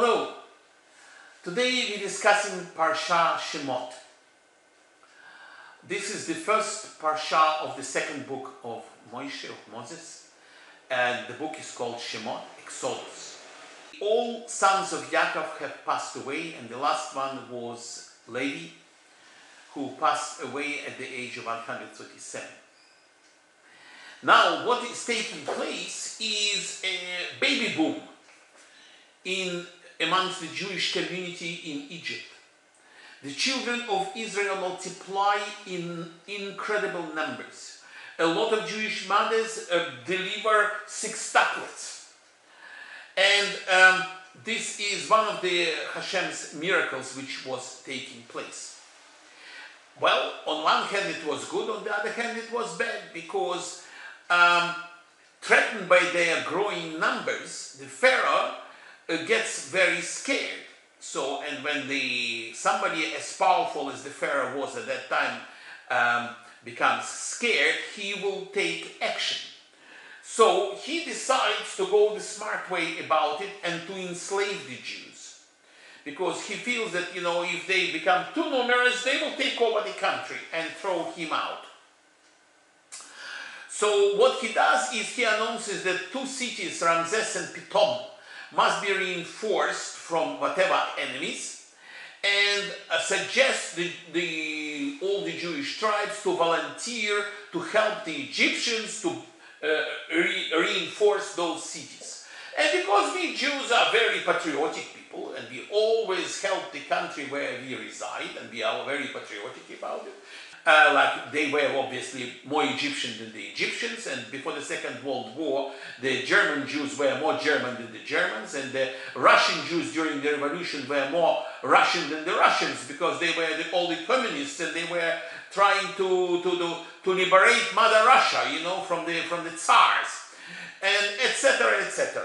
Hello. Today we're discussing Parsha Shemot. This is the first Parsha of the second book of Moshe, of Moses, and the book is called Shemot, Exodus. All sons of Yaakov have passed away, and the last one was Levi, who passed away at the age of 137. Now, what is taking place is a baby boom in amongst the Jewish community in Egypt. The children of Israel multiply in incredible numbers. A lot of Jewish mothers uh, deliver sextuplets. And um, this is one of the Hashem's miracles which was taking place. Well, on one hand it was good, on the other hand it was bad because um, threatened by their growing numbers, the Pharaoh gets very scared. So, and when the somebody as powerful as the Pharaoh was at that time um, becomes scared, he will take action. So he decides to go the smart way about it and to enslave the Jews. Because he feels that, you know, if they become too numerous, they will take over the country and throw him out. So what he does is he announces that two cities, Ramses and Pitom, must be reinforced from whatever enemies and uh, suggests the, the, all the Jewish tribes to volunteer to help the Egyptians to uh, re reinforce those cities. And because we Jews are very patriotic people and we always help the country where we reside and we are very patriotic about it, uh, like they were obviously more Egyptian than the Egyptians, and before the Second World War, the German Jews were more German than the Germans, and the Russian Jews during the revolution were more Russian than the Russians because they were the, the communists and they were trying to, to, to, to liberate Mother Russia, you know, from the, from the Tsars, and etc., etc.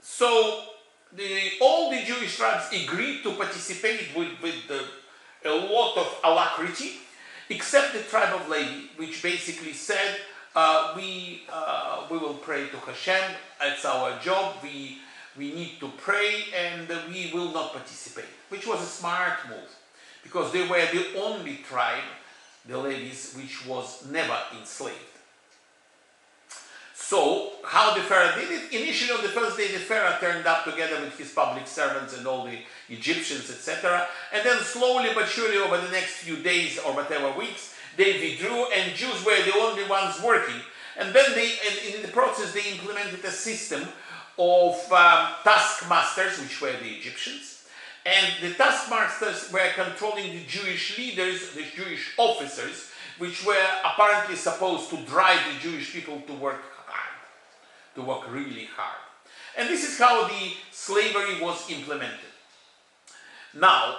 So the, all the Jewish tribes agreed to participate with, with the, a lot of alacrity except the tribe of Levi, which basically said, uh, we, uh, we will pray to Hashem, it's our job, we, we need to pray, and we will not participate, which was a smart move, because they were the only tribe, the Levites, which was never enslaved. So, how the Pharaoh did it? Initially, on the first day, the Pharaoh turned up together with his public servants and all the Egyptians, etc. And then, slowly but surely, over the next few days or whatever weeks, they withdrew, and Jews were the only ones working. And then, they, and in the process, they implemented a system of um, taskmasters, which were the Egyptians. And the taskmasters were controlling the Jewish leaders, the Jewish officers, which were apparently supposed to drive the Jewish people to work to work really hard. And this is how the slavery was implemented. Now,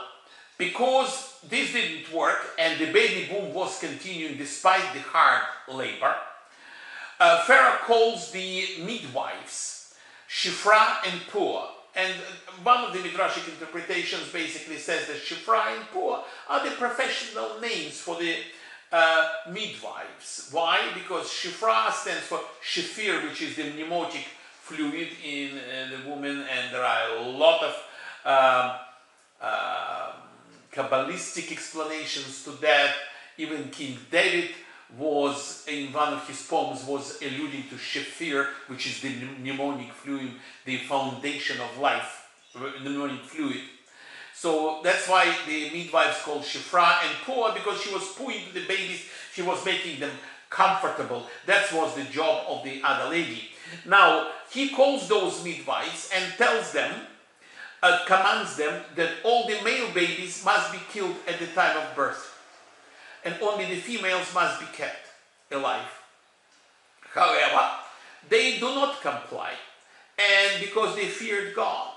because this didn't work and the baby boom was continuing despite the hard labor, uh, Pharaoh calls the midwives Shifra and Pua. And one of the Midrashic interpretations basically says that Shifra and Pua are the professional names for the uh, midwives. Why? Because Shifra stands for Shefir, which is the amniotic fluid in uh, the woman, and there are a lot of uh, Kabbalistic explanations to that. Even King David was, in one of his poems, was alluding to Shefir, which is the mnemonic fluid, the foundation of life, mnemonic fluid. So that's why the midwives called Shifra and Pua because she was pooing the babies, she was making them comfortable. That was the job of the other lady. Now, he calls those midwives and tells them, uh, commands them that all the male babies must be killed at the time of birth. And only the females must be kept alive. However, they do not comply. And because they feared God.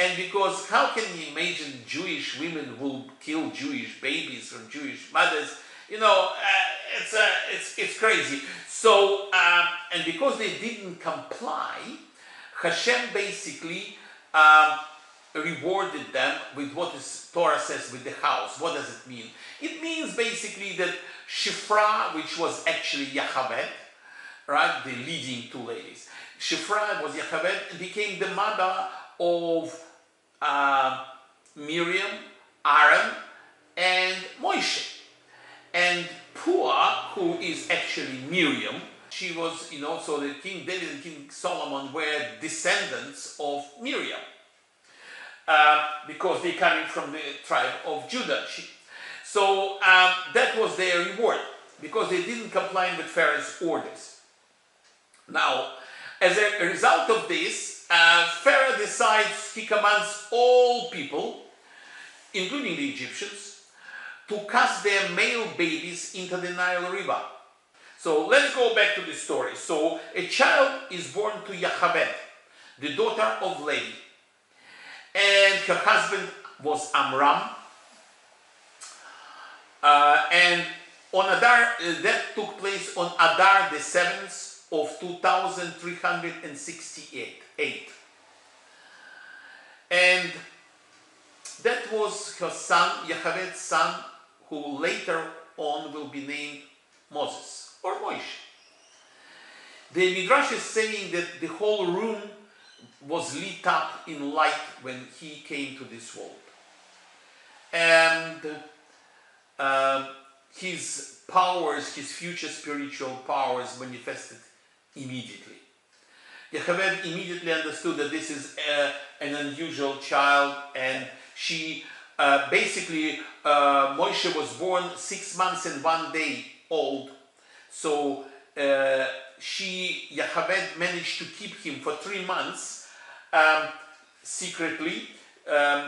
And because how can you imagine Jewish women will kill Jewish babies from Jewish mothers? You know, uh, it's, uh, it's, it's crazy. So, um, and because they didn't comply, Hashem basically um, rewarded them with what is, Torah says with the house. What does it mean? It means basically that Shifra, which was actually Yocheved, right, the leading two ladies, Shifra was Yocheved, became the mother of uh, Miriam, Aaron, and Moshe. And Pua, who is actually Miriam, she was, you know, so the King David and King Solomon were descendants of Miriam. Uh, because they're coming from the tribe of Judah. She, so um, that was their reward because they didn't comply with Pharaoh's orders. Now, as a result of this, uh, Pharaoh decides he commands all people, including the Egyptians, to cast their male babies into the Nile River. So let's go back to the story. So a child is born to Yocheved, the daughter of Levi and her husband was Amram. Uh, and on Adar, uh, that took place on Adar the 7th of 2368. And that was her son, Yocheved's son, who later on will be named Moses or Moshe. The Midrash is saying that the whole room was lit up in light when he came to this world. And uh, his powers, his future spiritual powers manifested immediately. Yocheved immediately understood that this is a, an unusual child and she uh, basically, uh, Moshe was born six months and one day old. So uh, she, Yocheved managed to keep him for three months um, secretly um,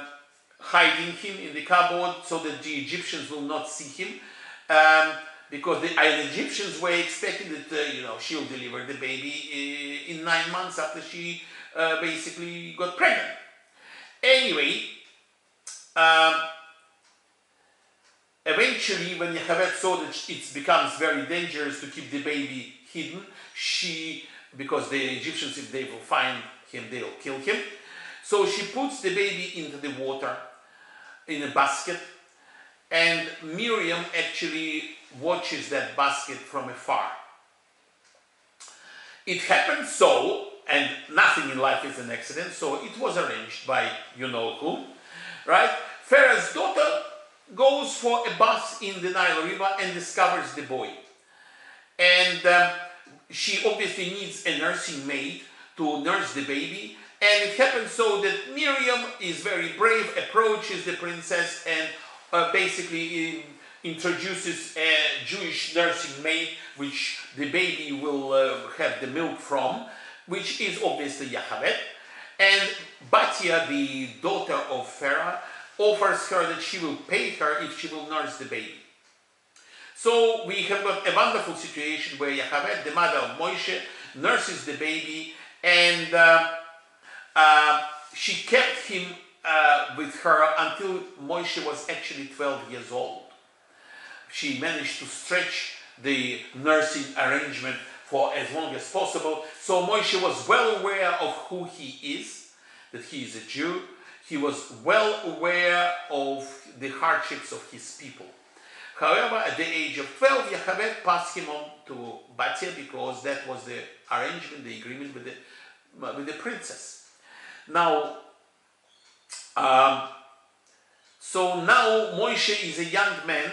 hiding him in the cupboard so that the Egyptians will not see him. Um, because the, the, Egyptians were expecting that uh, you know she'll deliver the baby uh, in nine months after she uh, basically got pregnant. Anyway, um, eventually, when Yocheved saw that it becomes very dangerous to keep the baby hidden, she because the Egyptians, if they will find him, they'll kill him. So she puts the baby into the water in a basket, and Miriam actually watches that basket from afar. It happened so, and nothing in life is an accident, so it was arranged by you know who, right? Pharaoh's daughter goes for a bath in the Nile River and discovers the boy. And um, she obviously needs a nursing maid to nurse the baby. And it happens so that Miriam is very brave, approaches the princess, and uh, basically introduces a Jewish nursing maid, which the baby will uh, have the milk from, which is obviously Yocheved. And Batia, the daughter of Pharaoh, offers her that she will pay her if she will nurse the baby. So we have got a wonderful situation where Yocheved, the mother of Moshe, nurses the baby and uh, uh, she kept him uh, with her until Moshe was actually 12 years old. She managed to stretch the nursing arrangement for as long as possible. So Moshe was well aware of who he is, that he is a Jew. He was well aware of the hardships of his people. However, at the age of 12, Yocheved passed him on to Batia because that was the arrangement, the agreement with the, with the princess. Now, um, so now Moshe is a young man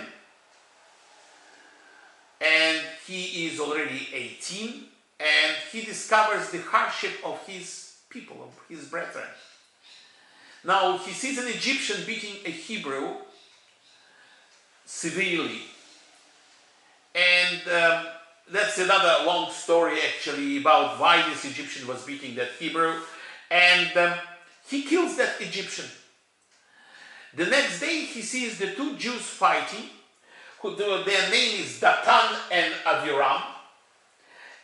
and he is already 18 and he discovers the hardship of his people, of his brethren. Now he sees an Egyptian beating a Hebrew severely. And um, that's another long story actually about why this Egyptian was beating that Hebrew. And um, he kills that Egyptian. The next day he sees the two Jews fighting, who their name is Datan and Aviram.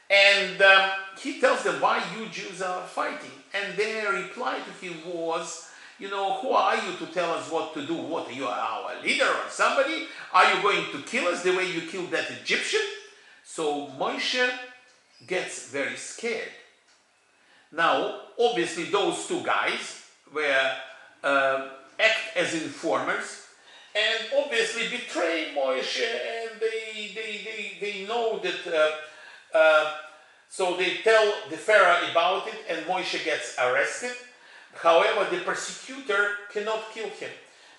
And um, he tells them why you Jews are fighting. And their reply to him was, you know, who are you to tell us what to do? What, you are our leader or somebody? Are you going to kill us the way you killed that Egyptian? So Moshe gets very scared. Now, obviously, those two guys were uh, act as informers and obviously betray Moshe, and they they, they, they know that. Uh, uh, so they tell the Pharaoh about it, and Moshe gets arrested. However, the persecutor cannot kill him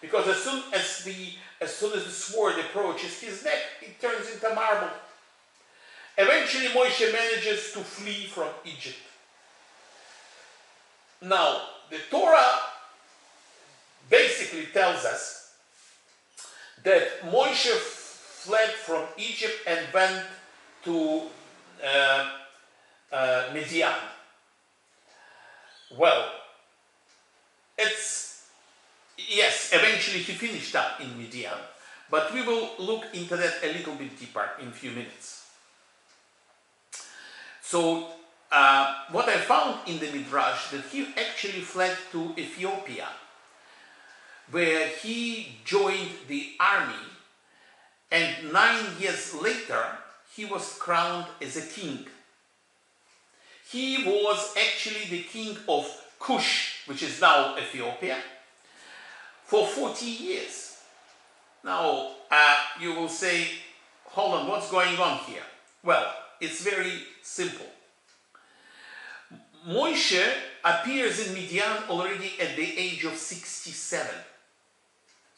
because as soon as the as soon as the sword approaches his neck, it turns into marble. Eventually, Moshe manages to flee from Egypt. Now, the Torah basically tells us that Moshe fled from Egypt and went to uh, uh, Midian. Well, it's yes, eventually he finished up in Midian, but we will look into that a little bit deeper in a few minutes. So, uh, what I found in the Midrash that he actually fled to Ethiopia, where he joined the army, and nine years later he was crowned as a king. He was actually the king of Kush, which is now Ethiopia, for 40 years. Now, uh, you will say, hold on, what's going on here? Well, it's very simple. Moshe appears in Midian already at the age of 67.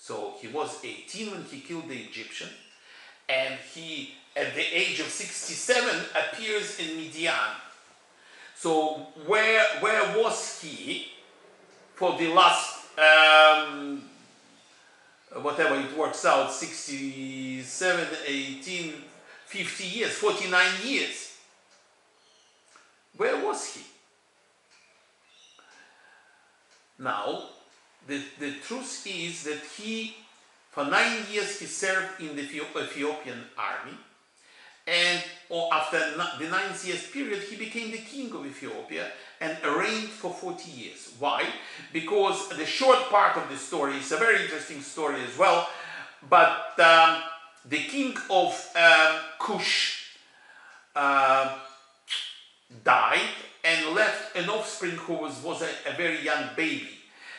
So he was 18 when he killed the Egyptian, and he, at the age of 67, appears in Midian. So where where was he for the last um, whatever it works out 67 18 50 years 49 years? Where was he? Now the, the truth is that he for nine years he served in the ethiopian army and or after the ninth years period, he became the king of Ethiopia and reigned for 40 years. Why? Because the short part of the story is a very interesting story as well. But um, the king of um, Cush uh, died and left an offspring who was, was a, a very young baby.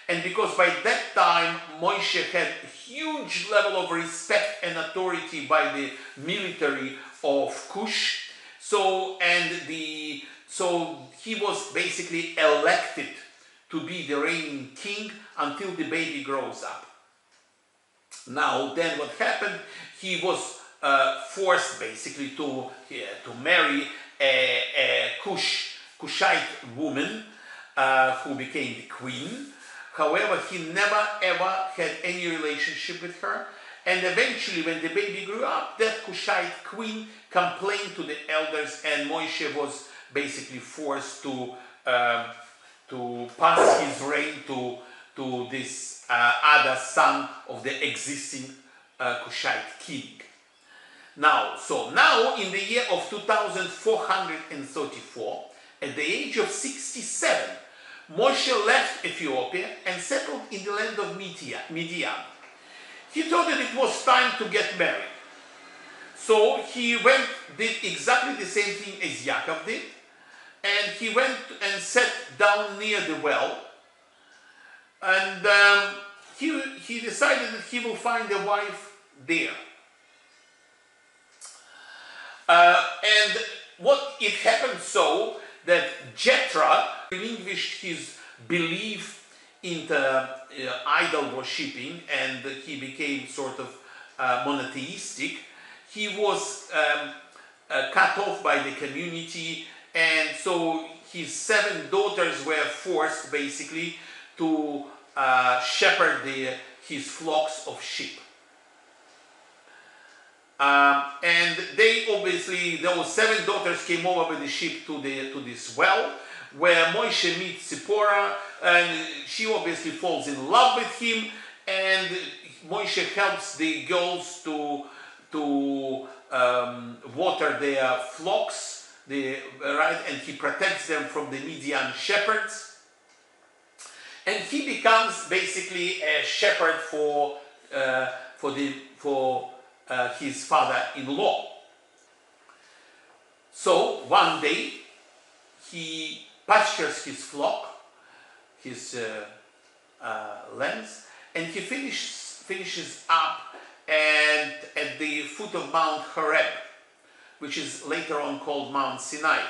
And because by that time Moshe had huge level of respect and authority by the military of Cush. So, and the, so he was basically elected to be the reigning king until the baby grows up. Now, then what happened? He was uh, forced basically to, uh, to marry a, a Cush, Cushite woman uh, who became the queen. However, he never ever had any relationship with her and eventually, when the baby grew up, that Kushite queen complained to the elders, and Moshe was basically forced to, uh, to pass his reign to, to this uh, other son of the existing uh, Cushite king. Now, so now in the year of 2434, at the age of 67, Moshe left Ethiopia and settled in the land of Midian he thought that it was time to get married. So he went, did exactly the same thing as Yaakov did, and he went and sat down near the well, and um, he, he decided that he will find a wife there. Uh, and what it happened so that Jethro relinquished his belief into uh, idol worshipping and he became sort of uh, monotheistic, he was um, uh, cut off by the community, and so his seven daughters were forced basically to uh, shepherd the, his flocks of sheep. Um, and they obviously, those seven daughters came over with the sheep to, the, to this well, where Moshe meets Zipporah, and she obviously falls in love with him, and Moshe helps the girls to to um, water their flocks, the, right, and he protects them from the Midian shepherds, and he becomes basically a shepherd for uh, for the for uh, his father-in-law. So one day he pastures his flock, his uh, uh, lambs, and he finishes, finishes up and at the foot of Mount Horeb, which is later on called Mount Sinai.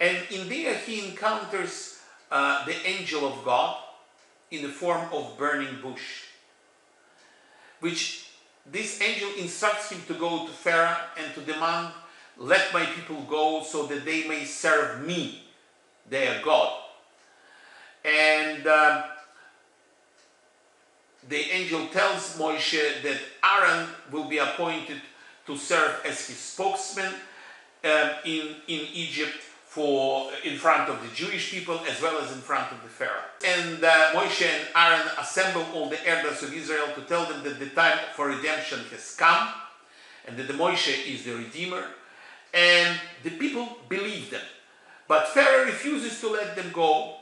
And in there he encounters uh, the angel of God in the form of burning bush, which this angel instructs him to go to Pharaoh and to demand, Let my people go so that they may serve me, their God. And uh, the angel tells Moshe that Aaron will be appointed to serve as his spokesman um, in, in Egypt for in front of the Jewish people as well as in front of the Pharaoh. And uh, Moshe and Aaron assemble all the elders of Israel to tell them that the time for redemption has come and that the Moshe is the Redeemer. And the people believe them. But Pharaoh refuses to let them go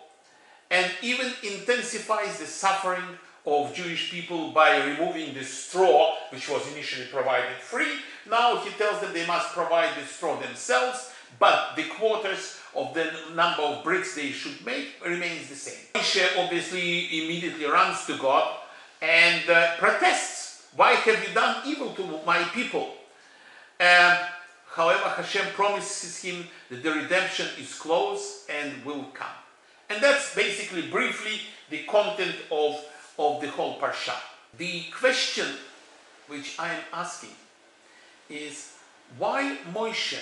and even intensifies the suffering of Jewish people by removing the straw, which was initially provided free. Now he tells them they must provide the straw themselves, but the quarters of the number of bricks they should make remains the same. Moshe obviously immediately runs to God and uh, protests. Why have you done evil to my people? Um, however, Hashem promises him that the redemption is close and will come. And that's basically briefly the content of of the whole parsha. The question which I am asking is why Moshe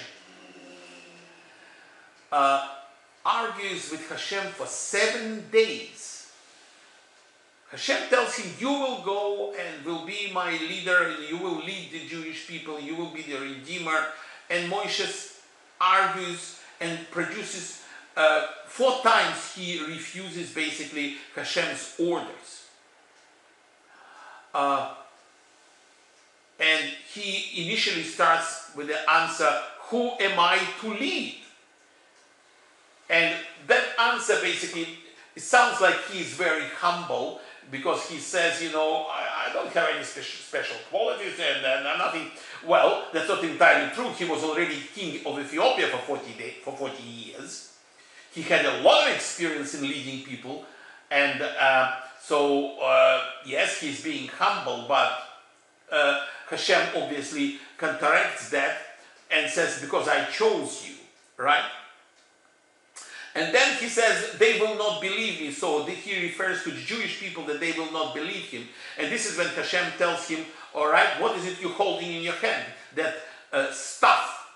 uh, argues with Hashem for seven days. Hashem tells him, You will go and will be my leader, and you will lead the Jewish people, you will be the Redeemer. And Moshe argues and produces, uh, four times he refuses basically Hashem's orders. Uh, and he initially starts with the answer, Who am I to lead? And that answer basically, it sounds like he's very humble because he says, you know, I, I don't have any special, special qualities and, and nothing. Well, that's not entirely true. He was already king of Ethiopia for 40, day, for 40 years. He had a lot of experience in leading people and uh, so, uh, yes, he's being humble, but uh, Hashem obviously counteracts that and says, Because I chose you, right? And then he says, They will not believe me. So he refers to the Jewish people that they will not believe him. And this is when Hashem tells him, All right, what is it you're holding in your hand? That uh, stuff,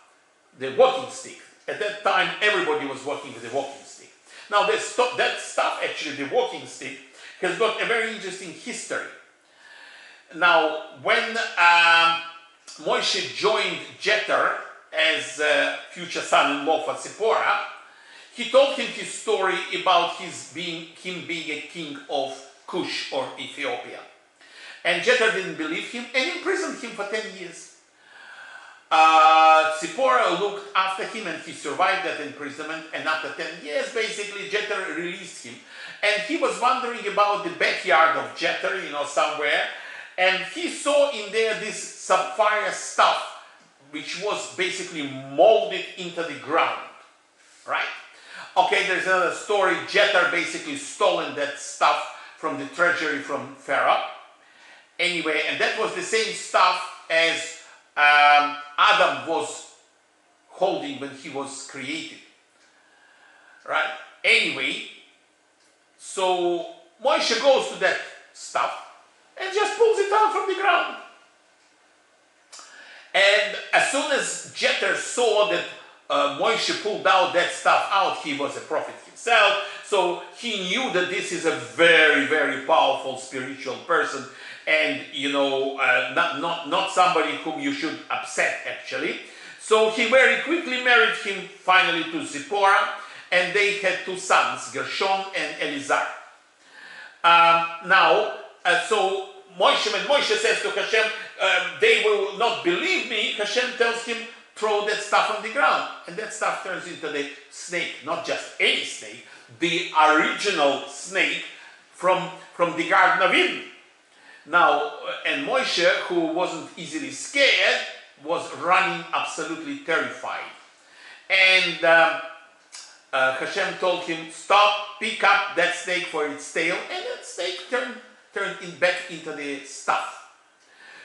the walking stick. At that time, everybody was walking with a walking stick. Now, that stuff, actually, the walking stick, has got a very interesting history. Now, when um, Moshe joined Jether as uh, future son-in-law for Zipporah, he told him his story about his being, him being a king of Cush or Ethiopia. And Jether didn't believe him and imprisoned him for 10 years. Uh, Zipporah looked after him and he survived that imprisonment. And after 10 years, basically, Jether released him. And he was wandering about the backyard of Jether, you know, somewhere. And he saw in there this sapphire stuff, which was basically molded into the ground. Right? Okay, there's another story. Jether basically stolen that stuff from the treasury from Pharaoh. Anyway, and that was the same stuff as um, Adam was holding when he was created. Right? Anyway, so Moshe goes to that stuff and just pulls it out from the ground. And as soon as Jether saw that uh, Moshe pulled out that stuff out, he was a prophet himself. So he knew that this is a very, very powerful spiritual person and you know uh, not, not, not somebody whom you should upset actually. So he very quickly married him finally to Zipporah and they had two sons, Gershon and Eliezer. Um, now, uh, so Moshe, when Moshe says to Hashem, um, they will not believe me, Hashem tells him, throw that stuff on the ground. And that stuff turns into the snake, not just any snake, the original snake from, from the Garden of Eden. Now, and Moshe, who wasn't easily scared, was running absolutely terrified. And uh, uh, Hashem told him, stop, pick up that snake for its tail, and that snake turned, turned in back into the stuff.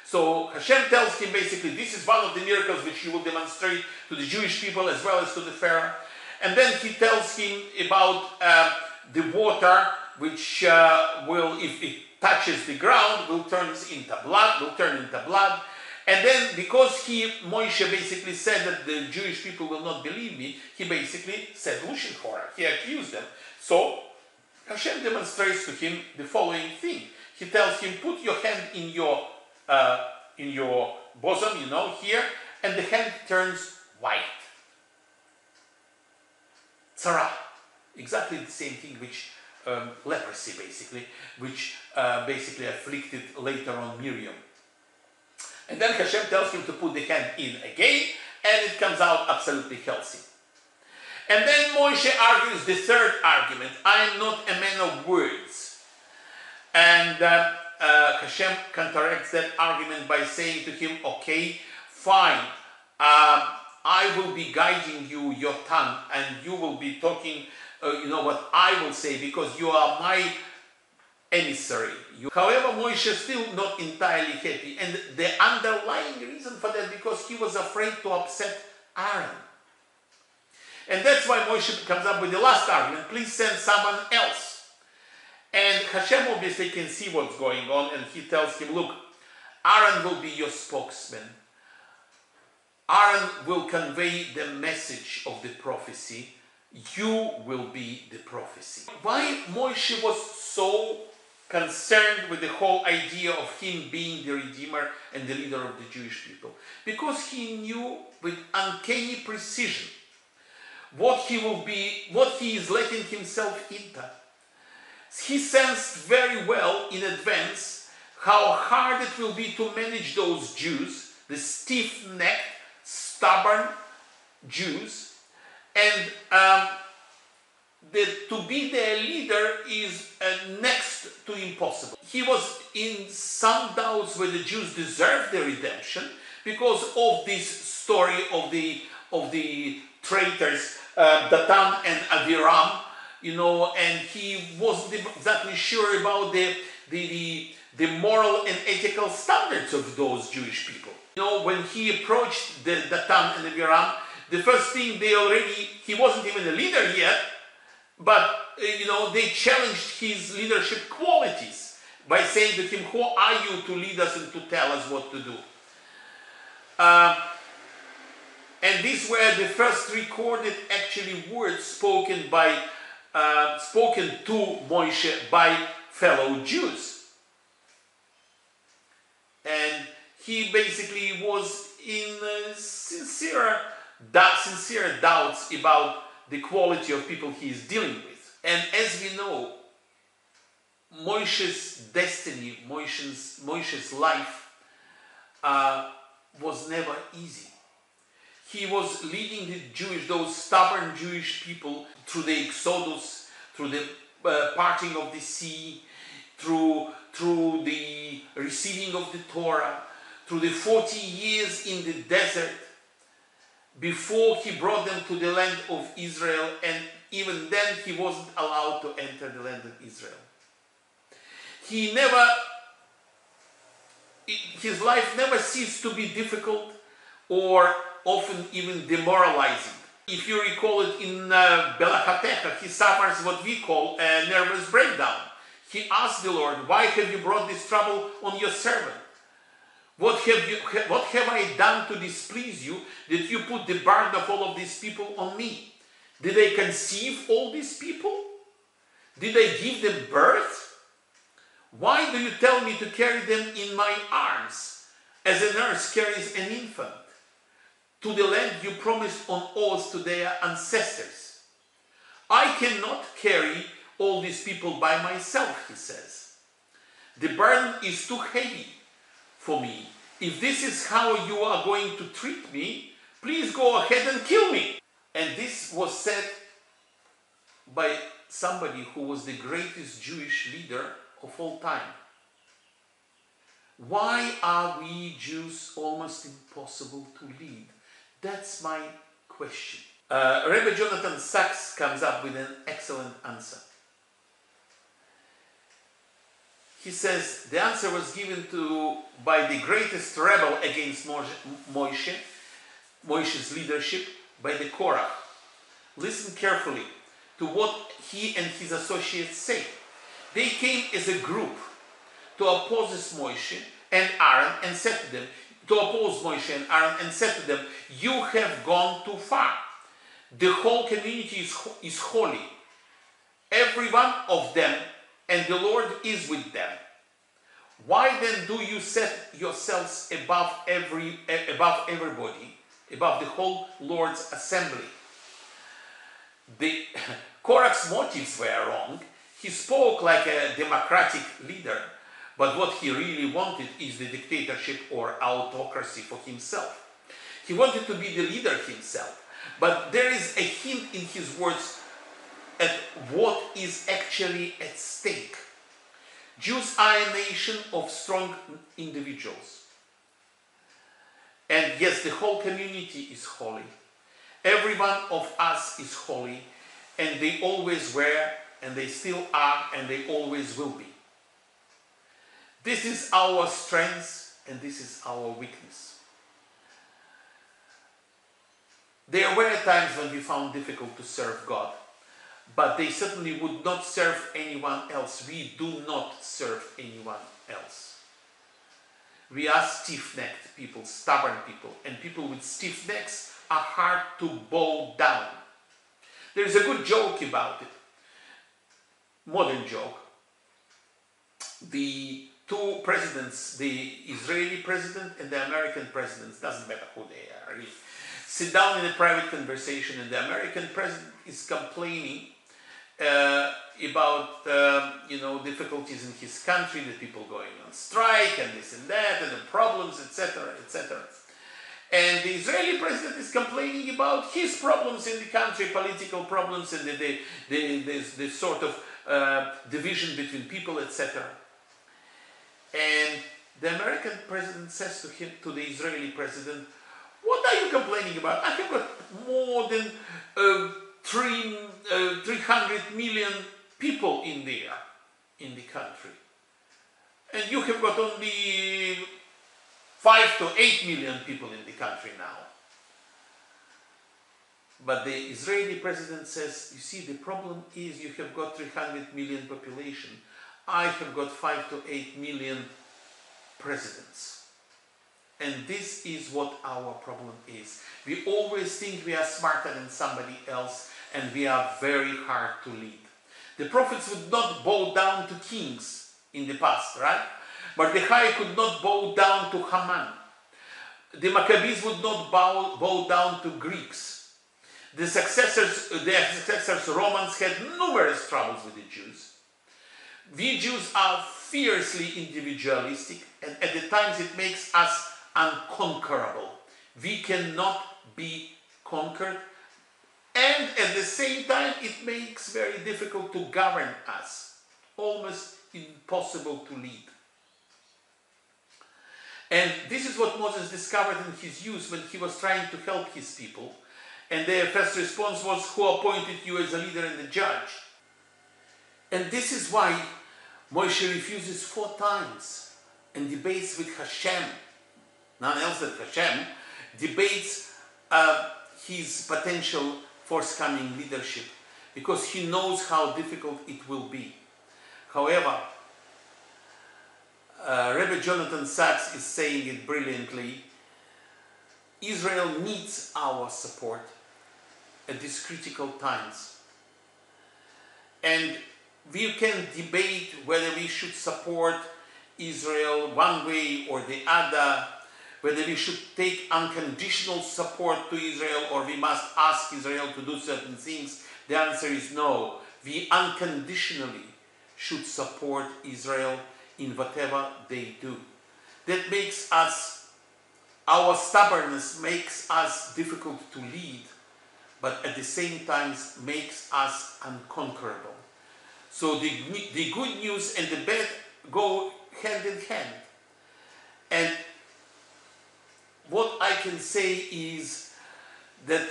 So Hashem tells him basically, this is one of the miracles which you will demonstrate to the Jewish people as well as to the Pharaoh. And then he tells him about uh, the water, which uh, will, if it touches the ground, will turn into blood, will turn into blood. And then because he, Moshe basically said that the Jewish people will not believe me, he basically said Loshon Hora. He accused them. So Hashem demonstrates to him the following thing. He tells him, put your hand in your, uh, in your bosom, you know, here, and the hand turns white. Tzara. Exactly the same thing which um, leprosy basically, which uh, basically afflicted later on Miriam. And then Hashem tells him to put the hand in again, and it comes out absolutely healthy. And then Moshe argues the third argument I am not a man of words. And uh, uh, Hashem counteracts that argument by saying to him, Okay, fine, um, I will be guiding you, your tongue, and you will be talking, uh, you know, what I will say because you are my emissary. You, however, Moshe is still not entirely happy, and the underlying reason for that because he was afraid to upset Aaron. And that's why Moshe comes up with the last argument please send someone else. And Hashem obviously can see what's going on, and he tells him, Look, Aaron will be your spokesman. Aaron will convey the message of the prophecy. You will be the prophecy. Why Moshe was so concerned with the whole idea of him being the redeemer and the leader of the Jewish people? Because he knew with uncanny precision what he will be, what he is letting himself into. He sensed very well in advance how hard it will be to manage those Jews, the stiff-necked, stubborn Jews, and um, the, to be their leader is uh, next to impossible. He was in some doubts whether the Jews deserve the redemption because of this story of the of the traitors uh, Datan and Aviram, you know, and he wasn't exactly sure about the, the, the, the moral and ethical standards of those Jewish people. You know, when he approached the Datan and Aviram, the first thing they already, he wasn't even a leader yet, but, uh, you know, they challenged his leadership qualities by saying to him, who are you to lead us and to tell us what to do? Uh, and these were the first recorded actually words spoken by uh, spoken to Moshe by fellow Jews. And he basically was in uh, sincere, sincere doubts about the quality of people he is dealing with. And as we know, Moshe's destiny, Moshe's, Moshe's life uh, was never easy he was leading the Jewish, those stubborn Jewish people through the Exodus, through the uh, parting of the sea, through, through the receiving of the Torah, through the 40 years in the desert, before he brought them to the land of Israel, and even then he wasn't allowed to enter the land of Israel. He never, his life never ceased to be difficult or often even demoralizing. If you recall it in uh, Beha'alotecha, he suffers what we call a nervous breakdown. He asked the Lord, Why have you brought this trouble on your servant? What have, you, what have I done to displease you that you put the burden of all of these people on me? Did I conceive all these people? Did I give them birth? Why do you tell me to carry them in my arms as a nurse carries an infant? To the land you promised on oath to their ancestors. I cannot carry all these people by myself, he says. The burden is too heavy for me. If this is how you are going to treat me, please go ahead and kill me. And this was said by somebody who was the greatest Jewish leader of all time. Why are we Jews almost impossible to lead? That's my question. Uh, Rabbi Jonathan Sacks comes up with an excellent answer. He says the answer was given to by the greatest rebel against Moshe, Moshe's leadership, by the Korah. Listen carefully. to what he and his associates say. They came as a group to oppose Moshe and Aaron and said to them, to oppose Moshe and Aaron and said to them, You have gone too far. The whole community is, is holy, every one of them, and the Lord is with them. Why then do you set yourselves above every above everybody, above the whole Lord's assembly? The Korach's motives were wrong. He spoke like a democratic leader, but what he really wanted is the dictatorship or autocracy for himself. He wanted to be the leader himself, but there is a hint in his words at what is actually at stake. Jews are a nation of strong individuals. And yes, the whole community is holy. Every one of us is holy, and they always were, and they still are, and they always will be. This is our strength, and this is our weakness. There were times when we found difficult to serve God but they certainly would not serve anyone else. We do not serve anyone else. We are stiff necked people, stubborn people, and people with stiff necks are hard to bow down. There is a good joke about it, modern joke. The two presidents, the Israeli president and the American president, doesn't matter who they are, really, sit down in a private conversation, and the American president is complaining uh, about um, you know difficulties in his country, the people going on strike and this and that, and the problems, etc., etc. And the Israeli president is complaining about his problems in the country, political problems, and the, the, the, the, the sort of uh, division between people, etc. And the American president says to him, to the Israeli president, "What are you complaining about? I have got more than." Uh, three, uh, 300 million people in there, in the country. And you have got only 5 to 8 million people in the country now. But the Israeli president says, you see, the problem is you have got 300 million population. I have got 5 to 8 million presidents. And this is what our problem is. We always think we are smarter than somebody else and we are very hard to lead. The prophets would not bow down to kings in the past, right? Mordechai could not bow down to Haman. The Maccabees would not bow, bow down to Greeks. The successors, their successors, Romans, had numerous troubles with the Jews. We Jews are fiercely individualistic, and at the times it makes us unconquerable. We cannot be conquered and at the same time, it makes very difficult to govern us, almost impossible to lead. And this is what Moses discovered in his youth when he was trying to help his people. And their first response was, Who appointed you as a leader and a judge? And this is why Moshe refuses four times and debates with Hashem, none else than Hashem, debates uh, his potential forthcoming leadership because he knows how difficult it will be. However, uh, Rabbi Jonathan Sacks is saying it brilliantly. Israel needs our support at these critical times. And we can debate whether we should support Israel one way or the other whether we should take unconditional support to Israel or we must ask Israel to do certain things, the answer is no. We unconditionally should support Israel in whatever they do. That makes us, our stubbornness makes us difficult to lead, but at the same time makes us unconquerable. So the, the good news and the bad go hand in hand. And what I can say is that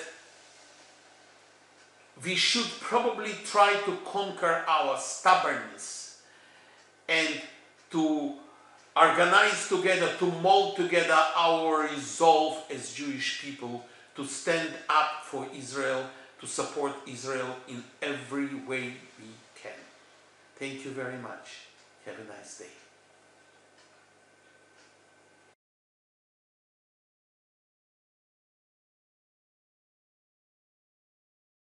we should probably try to conquer our stubbornness and to organize together, to mold together our resolve as Jewish people to stand up for Israel to support Israel in every way we. Thank you very much. Have a nice day.